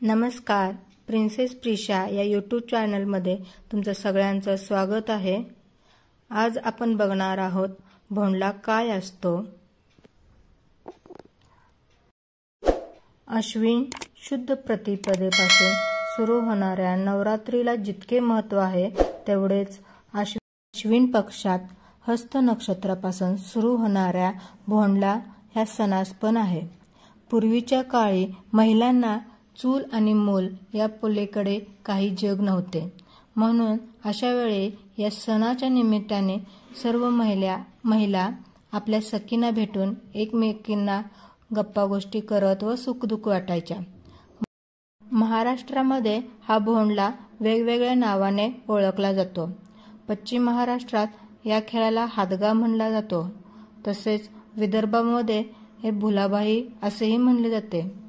नमस्कार प्रिन्सेस प्रिशा या यूट्यूब चॅनलमध्ये तुमचं सगळ्यांचं स्वागत आहे. आज आपण बघणार आहोत भोंडला काय असतो? अश्विन शुद्ध प्रतिपदेपासून सुरू होणाऱ्या नवरात्रीला जितके महत्त्व आहे तेवढेच अश्विन पक्षात हस्त नक्षत्रापासून सुरू होणाऱ्या भोंडला ह्या सणास पण आहे. पूर्वीच्या काळी महिलांना चूल आणि मूल या पुलेकडे काही जग नव्हते. म्हणून अशा वेळी या सणाच्या निमित्ताने सर्व महिला महिला आपल्या सखींना भेटून एकमेकींना गप्पा गोष्टी करत व सुखदुःख वाटायच्या. महाराष्ट्रामध्ये हा भोंडला वेगवेगळ्या नावाने ओळखला जातो. पश्चिम महाराष्ट्रात या खेळाला हादगा म्हणला जातो. तसेच विदर्भामध्ये हे भुलाबाई असेही म्हणले जाते.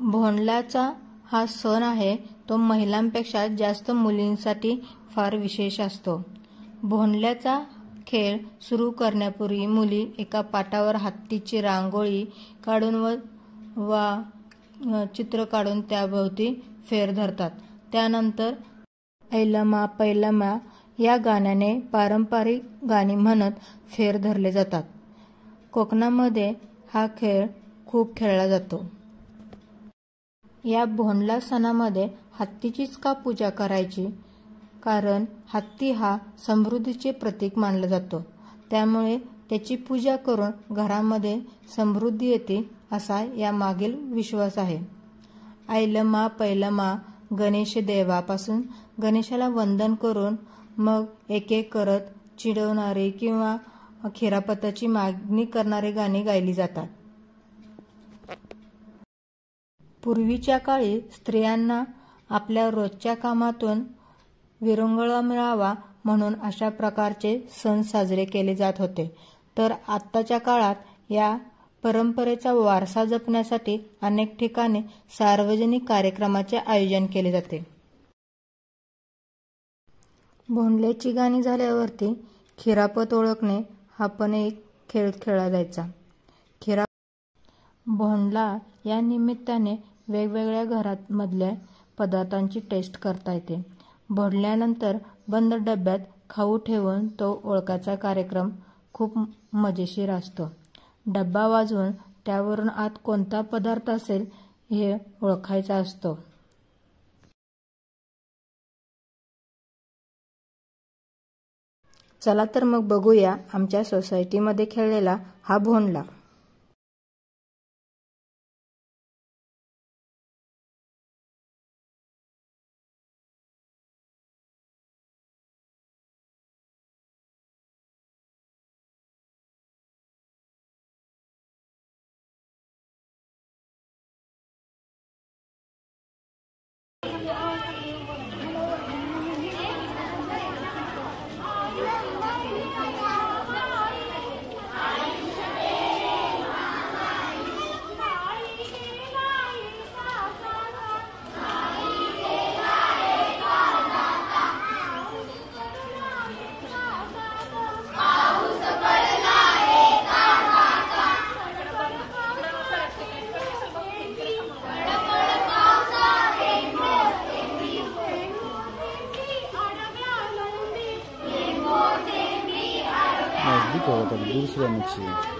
भोंडल्याचा हा सण आहे तो महिलांपेक्षा जास्त मुलींसाठी फार विशेष असतो. भोंडल्याचा खेळ सुरू करण्यापूर्वी मुली एका पाटावर हत्तीची रांगोळी काढून व वा चित्र काढून त्याभोवती फेर धरतात. त्यानंतर ऐलमा पैलमा या गाण्याने पारंपरिक गाणी म्हणत फेर धरले जातात. कोकणामध्ये हा खेळ खूप खेळला जातो. या भोंडला सणामध्ये हत्तीचीच का पूजा करायची? कारण हत्ती हा समृद्धीचे प्रतीक मानला जातो. त्यामुळे त्याची पूजा करून घरामध्ये समृद्धी येते असा या मागील विश्वास आहे. आयलमा पैलमा गणेश देवापासून गणेशाला वंदन करून मग एक एक करत चिडवणारे किंवा खिरापताची मागणी करणारे गाणी गायली जातात. पूर्वीच्या काळी स्त्रियांना आपल्या रोजच्या कामातून विरंगुळा मिळावा म्हणून अशा प्रकारचे सण साजरे केले जात होते. तर आत्ताच्या काळात या परंपरेचा वारसा जपण्यासाठी अनेक ठिकाणी सार्वजनिक कार्यक्रमाचे आयोजन केले जाते. भोंडल्याची गाणी झाल्यावरती खिरापत ओळखणे हा पण एक खेळ खेळला जायचा. खिरा भोंडला या निमित्ताने वेगवेगळ्या घरात मधल्या पदार्थांची टेस्ट करता येते. भरल्यानंतर बंद डब्यात खाऊ ठेवून तो ओळखाचा कार्यक्रम खूप मजेशीर असतो. डब्बा वाजवून त्यावरून आत कोणता पदार्थ असेल हे ओळखायचा असतो. चला तर मग बघूया आमच्या सोसायटीमध्ये खेळलेला हा भोंडला. 过了在五十万米起。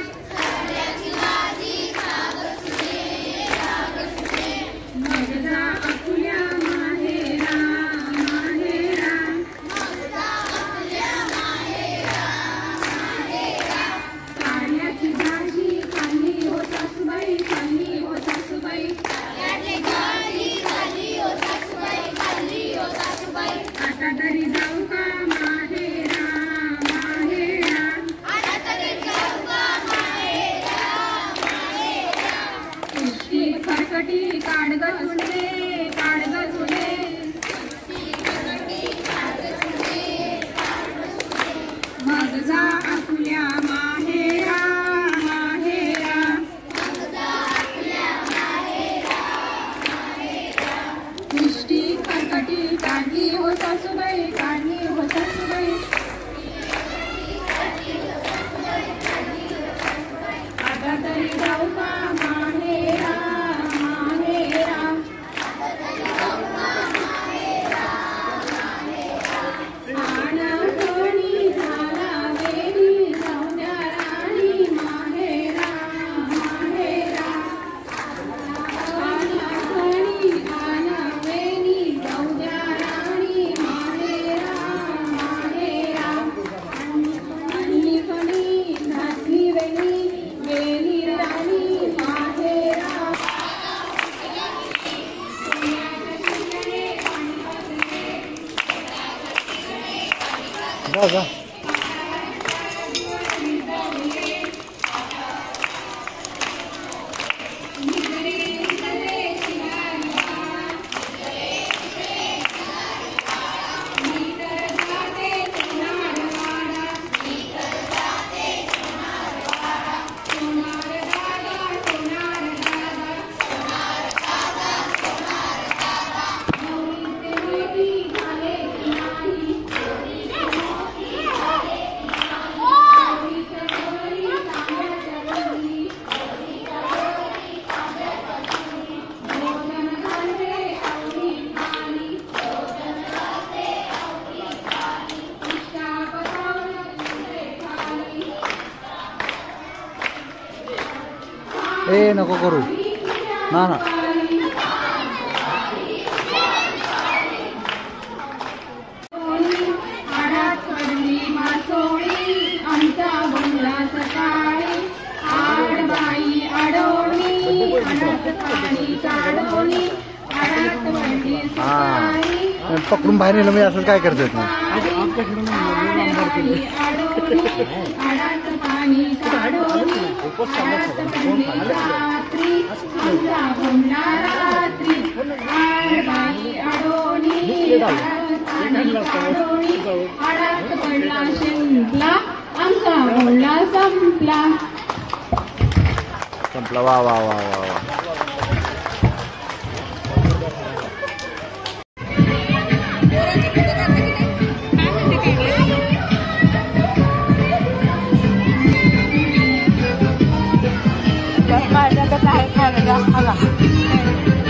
खरकटी काढग झुले काढग झुले मग जा आपुल्या माहेरा माहेरा. कुस्ती खरकटी काढली हो सासूबाई काढली जा जा ए नको करू ना ना पकडून बाहेर नेलं म्हणजे असं काय करतात पडली शिंपला आमचा संपला. वा वा वा वा वा. माझ्याकडे आहे